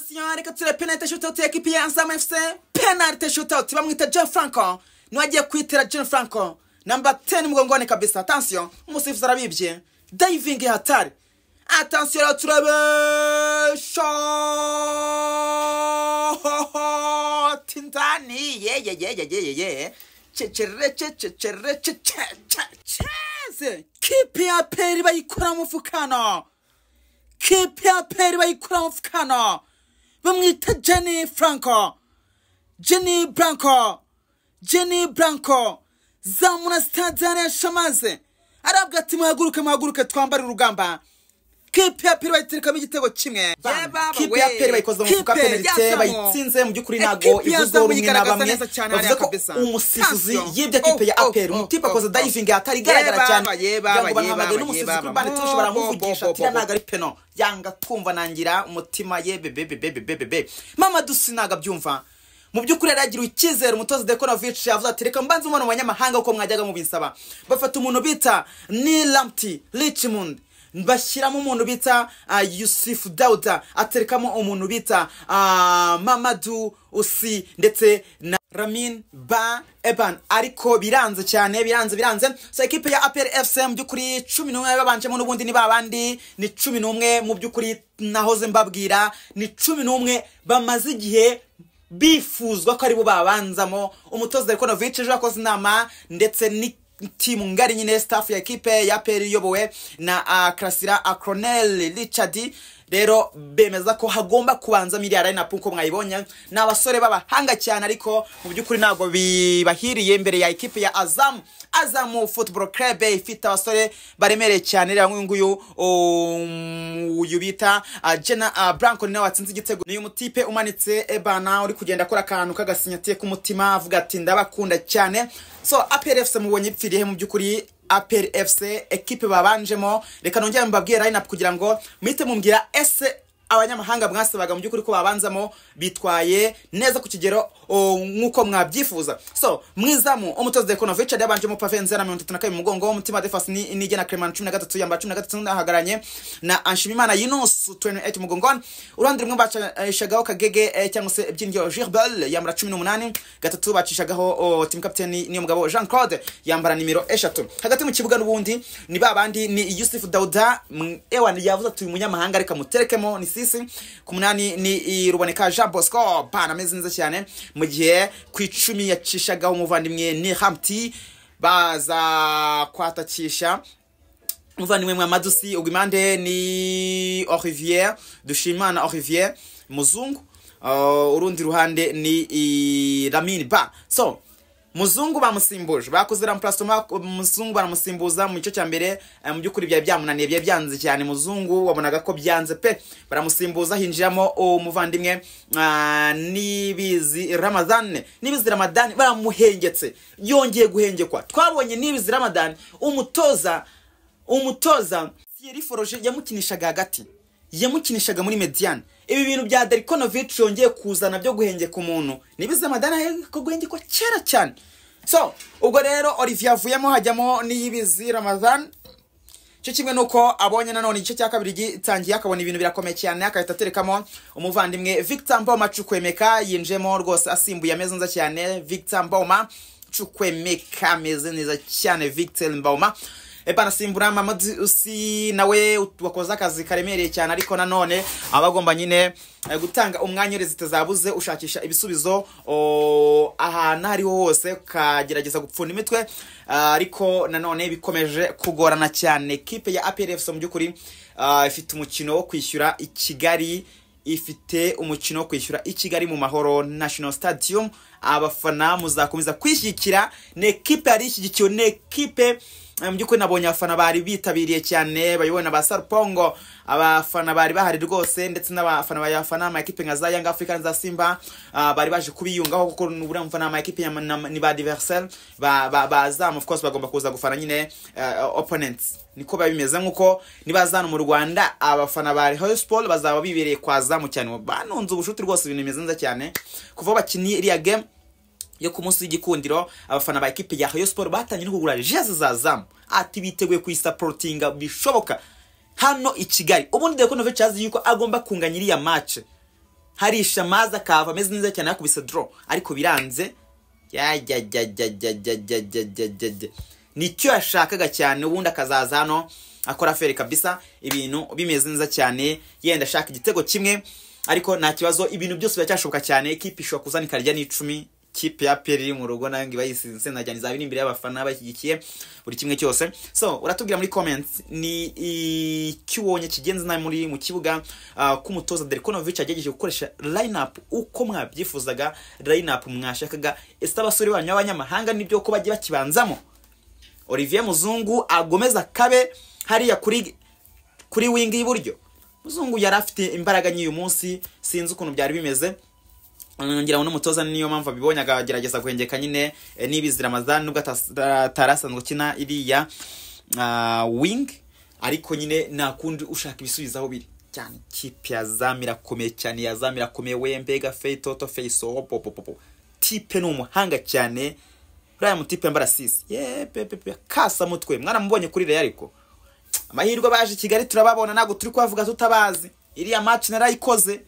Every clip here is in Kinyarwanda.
Attention, reka turebe penalty shootout ya ekipi ya Azam FC. Penalty shootout bamwita John Franco. Niwe agiye kwitira John Franco. Namba 10 mgongoni kabisa. Attention, umusifuzi arabibye. Diving hatari. Attention, rero turebe shot ndani. Ye ye ye ye ye ye ye. Cecere cecere cecere. Kipi ya peri bayikura mu mufukano. kipe ya peri bayikura mu mufukano bamwita jenny franco jenny branco jenny branco zamura sitade yaresha amaze arabwa ati muhaguruke muhaguruke twambare urugamba kipe ya peri bayiterekamo igitego kimwe? Kipe ya peri bayikoze mu mufuka penalite bayitsinze mu by'ukuri Eh, ntabwo ivuzweho rumwe na bamwe. Bavuze ko umusifuzi yibye kipe ya Oh, aperi oh, umutipe oh, akoze oh, diving hatari igaragara cyane. kugira ngo baba, banahamagare ye n'umusifuzi kuri bande tushi baramuvugisha bo. ntabwo ari peno. Yanga kumva nangira umutima ye bebebebebebe mama dusi ntabwo abyumva. Mu by'ukuri yari yagiriwe icyizere umutoza dekonovic yavuze ati reka mbanze umwana mu banyamahanga uko mwajyaga mubinsaba bafata umuntu bita ni lamti richmond. Bashyiramo umuntu bita uh, yusufu dauda. Aterekamo umuntu bita uh, mamadu usi ndetse na ramin ba eban. Ariko biranze cyane biranze biranze. So ekipe ya apr fc mu by'ukuri cumi n'umwe babanjemo n'ubundi ni babandi ni cumi n'umwe mu by'ukuri nahoze mbabwira. Ni cumi n'umwe bamaze igihe bifuzwa ko ari bo babanzamo. Umutoza Delkonovic ejo yakoze inama ndetse ni timu ngari nyine staff ya ekipe ya peri iyobowe na uh, Krasira Acronel Richard rero bemeza ko hagomba kubanza miliyari ari napu uko mwayibonye. Ni abasore b'abahanga cyane ariko mu by'ukuri ntabwo bibahiriye imbere ya ekipe ya Azam. Azam Football Club ifite abasore baremereye cyane. Rero nk'uyu nguyu um, uyu bita uh, Jenna uh, Branco ni nawe watsinze igitego. Ni umutipe umanitse ebana uri kugenda akora akantu k'agasinyatiye k'umutima avuga ati ndabakunda cyane. So FC mubonye ipfiriye mu by'ukuri? APR FC ekipe babanjemo. Reka nongere mbabwire up kugira ngo muhite mumbwira ese abanyamahanga mwasabaga mu by'ukuri ko babanzamo bitwaye neza ku kigero nk'uko mwabyifuza. So mwizamu umutoza Dekonovic yari yabanjemo Pavenze na mirongo itatu na kabiri mu mugongo umutima Defas ni nige na Clement cumi na gatatu yambara cumi na gatatu ahagaranye na Anshimimana Yunus 28 mu mugongo. Uruhande rumwe bacishagaho Kagege eh, cyangwa se Byingiro Girbel yambara cumi n'umunani. Gatatu bacishagaho o, team captain ni mugabo Jean Claude yambara nimero eshatu. Hagati mu kibuga n'ubundi ni babandi ni Yusuf Dauda mm, ewan yavuze ati uyu munyamahanga reka muterekemo. Ni sisi ku munani ni ruboneka Jean Bosco. Bana ameze neza cyane. Mu gihe ku icumi yacishagaho umuvandimwe ni Hamti baza kwatakisha. Umuvandimwe mwamadusi ubwo impande ni Olivier Dushimana Olivier muzungu. Uh, urundi ruhande ni Lamine ba. So muzungu bamusimbuje. Bakoze ramplacement muzungu baramusimbuza mu gice cya mbere eh, mu by'ukuri byari byamunaniye byari byanze cyane. Muzungu wabonaga ko byanze pe. Baramusimbuza hinjiramo umuvandimwe ah, nibizi ramadhan nibizi ramadhan baramuhengetse. Yongeye guhengekwa. Twabonye nibizi ramadhan umutoza umutoza Thierry Foroge yamukinishaga hagati. Yamukinishaga muri mediane. Ibi bintu bya Delkonovic yongeye kuzana byo guhengeka umuntu. Nibize amadana ko guhengekwa kera cyane. So ubwo rero Olivier avuyemo hajyamo niyibizi Ramadan. Cyo kimwe nuko abonye nanone igice cya kabiri gitangiye akabona ibintu birakomeye cyane akahita aterekamo umuvandimwe Victor Mboma Chukwemeka yinjemo rwose asimbuye ameze neza cyane. Victor Mboma Chukwemeka ameze neza cyane Victor Mboma. Banasimbura Mamadu Usi nawe wakoze akazi karemereye cyane ariko nanone aba agomba nyine eh, gutanga umwanya uri zitazabuze ushakisha ibisubizo ahantu aho ariho hose ukagerageza gupfunda imitwe ah, ariko nanone bikomeje kugorana cyane. Kipe ya APR FC mu by'ukuri ah, ifite umukino wo kwishyura i Kigali ifite umukino wo kwishyura i Kigali mu mahoro National Stadium. Abafana muzakomeza kwishyigikira ni ekipe yari ishyigikiwe ni ekipe mu by'ukuri nabonye abafana bari bitabiriye cyane bayobowe na ba sarupongo abafana bari bahari rwose ndetse n'abafana bayafana amakipe nka za young african za simba ah, bari baje kubiyungaho kuko buriya mufana amakipe ni ba diversel ba ba ba Azam of course bagomba kuza gufana nyine uh, opponents. Niko biba bimeze nk'uko nibazana mu rwanda abafana ba Sport bazaba bibereye kwa zamu cyane. Banunze ubushuti rwose ibintu bimeze neza cyane. Kuva bakiniye iriya game yo ku munsi w'igikundiro abafana ba ekipe ya Rayon Sport batanye no kugura jezi za zamu ati biteguye kuyisaporutinga bishoboka. Hano i Kigali. Ubundi Dekonovic azi yuko agomba kunganya iriya match. Harisha maza akava ameze neza cyane yakubise draw. Ariko biranze. Nicyo yashakaga cyane ubundi akazaza hano akora feri kabisa. Ibintu bimeze neza cyane. Yenda ashaka igitego kimwe. Ariko nta kibazo ibintu byose biracyashoboka cyane. Ikipe ishobora kuzana ikarya n'icumi. Kipe ya peri iri mu rugo na yo ngo ibayisize najyana izaba iri imbere y'abafana bashyigikiye buri kimwe cyose. So uratubwira muri comments ni icyo ubonye kigenze nawe muri mu kibuga uh, k'umutoza Delkonovic yagerageje gukoresha line up uko mwabyifuzaga line up mwashakaga ese abasore banyu b'abanyamahanga ni byo ko bagiye bakibanzamo? Olivier Muzungu agomeza kabe hariya kuri kuri wing y'iburyo Muzungu yari afite imbaraga ny'uyu munsi sinzi ukuntu byari bimeze. Ngira ngo n'umutoza niyo mpamvu abibonye akagerageza guhengeka nyine. N'ibizira amazani nubwo atarasanzwe ukina iriya wing. Ariko nyine nta kundi ushaka ibisubizo aho biri. Cyane kipe yazamu irakomeye cyane yazamu irakomeye. Wembega feyi toto feyi soho popopopo tipe ni umuhanga cyane. Uriya mutipe yambara sisi yepepepe kasa mutwe. Mwaramubonye kuri reyo ariko. Amahirwe baje i kigali turababona. Ntabwo turi kubavuga tutabazi. Iriya maci narayikoze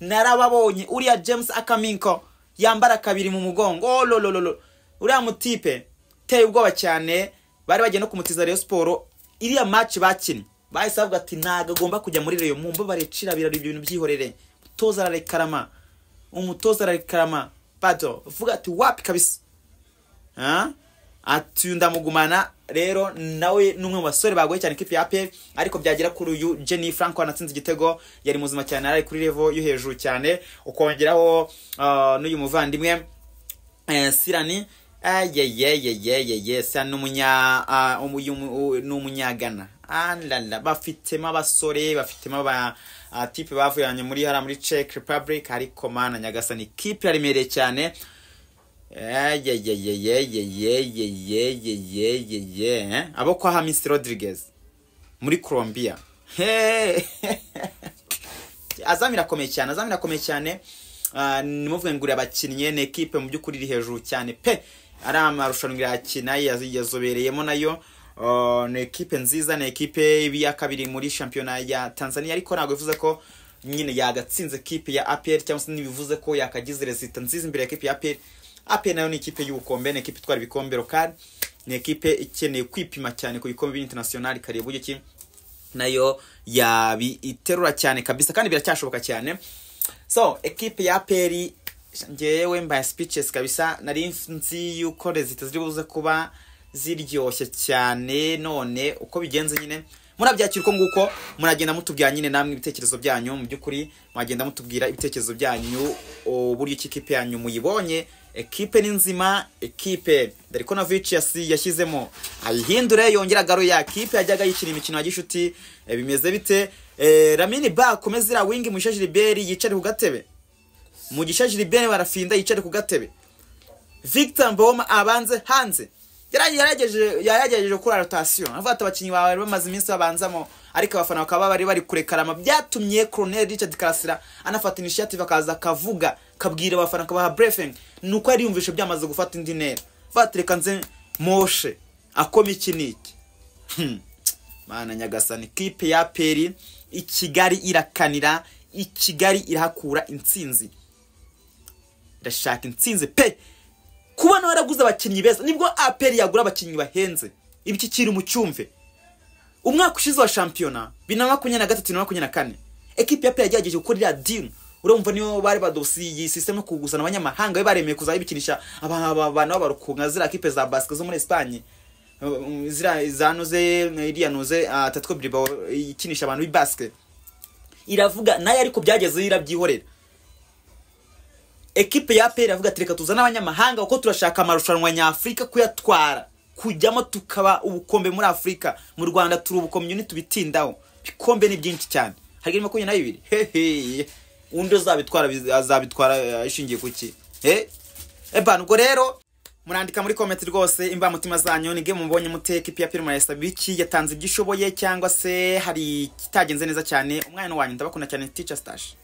narababonye uriya james akaminko yambara kabiri mu mugongo. Lolololo uriya mutipe uteye ubwoba cyane. Bari bagiye no kumutiza reyo siporo iriya maci bakinnye bahise bavuga ati ntabwo agomba kujya muri reyo mumba barecira biraro ibyo bintu byihorere. Umutoza ararekarama. Umutoza ararekarama. Bado vuga ati wapi kabisa. Ati ndamugumana. rero nawe ni umwe mu basore bagoye cyane ikipe ya pe ariko byagera kuri uyu jenny frank wanatsinze igitego yari muzima cyane ari kuri revo yo hejuru cyane. Ukongeraho uh, n'uyu muvandimwe eh, sirani. Yeyeyeyeyeye ni umunyagana bafitemo abasore bafitemo abatipe ah, bavuyanye muri hariya muri czech republic ariko mana nyagasani kipe iraremereye cyane. Abo kwa hamisi rodirigezi muri colombia azamu irakomeye cyane azamu irakomeye cyane nimuvuge ngo abakinnyi ni ekipe mu by'ukuri iri cyane pe ari amarushanwa irakina yazobereyemo na yo ni ekipe nziza ni ekipe ya kabiri muri shampiyona ya tanzania ariko ntabwo bivuze ko nyine yagatsinze ekipe ya apr cyangwa se ko yakagize rezita nziza imbere ya ekipe ya apr apr na yo ni ikipe y'ubukombe ni ekipe itwara ibikombe rokari ni ekipe ikeneye kwipima cyane ku bikombe by'international ikareba uburyo ki na yo yabiterura cyane kabisa kandi biracyashoboka cyane. So ekipe ya apr ngewe mbaye speeches kabisa nari nzi yuko rezita ziri buze kuba ziryoshye cyane none uko bigenze nyine murabyakira uko nguko muragenda mutubwira nyine namwe ibitekerezo byanyu. Mu by'ukuri mwagenda mutubwira ibitekerezo byanyu uburyo iki kipe yanyu muyibonye ekipe ni nzima ekipe Darikonovic yashyizemo ayihindure yongera agaro ya kipe yajyaga yikina imikino ya gishuti bimeze bite? Lamine Ba komeza iriya wingi mu Gilbert yicare ku gatebe. Mu Gilbert barafinda yicare ku gatebe. Victor Mboma abanze hanze. Yaragejeje kuri rotasiyo avuga ati abakinnyi bari bamaze iminsi babanzamo ariko abafana bakaba bari bari kurekarama. Byatumye Colonel Richard Karasira anafata initiative akaza akavuga. Kabwira abafana akabaha briefing. Nuko yari yumvishe byamaze gufata indi ntera. Vatereka nze moshe. Akoma iki niki mana nyagasani kipe ya peri i kigali irakanira i kigali irahakura intsinzi. Irashaka intsinzi pe! Kubona waraguze abakinnyi beza ni bwo aperi yagura abakinnyi bahenze. Ibi kiri mu cyumve. Umwaka ushize wa shampiyona bibiri na makumyabiri na gatatu na makumyabiri na kane ekipi ya aperi yagerageje gukora iriya dini urumva niyo bari badosiye sisiteme kuguzana abanyamahanga baremeye kuzajya bikinisha abantu b'abarukunga ziriya kipe za basike zo muri esipanye zanuze iriya nuze atatwo biriba ikinisha abantu b'ibasike iravuga na yo ariko byagezeho irabyihorera. Ekipe ya aperi iravuga ati reka tuzane abanyamahanga kuko turashaka amarushanwa nyafurika kuyatwara. Kujyamo tukaba ubukombe muri afurika mu rwanda turi ubukombe ntitubitindaho ibikombe ni byinshi cyane. Hari makumyabiri na bibiri. Hehe. Undi uzabitwara azabitwara ishingiye ku ki? Eba ubwo rero murandika muri komenti rwose imbamutima zanyu nibwe mubonye muteka ipi ya piri murayesa biki yatanze ibyo ishoboye cyangwa se hari ikitagenze neza cyane. Umwana wanyu ndabakunda cyane tica sitashi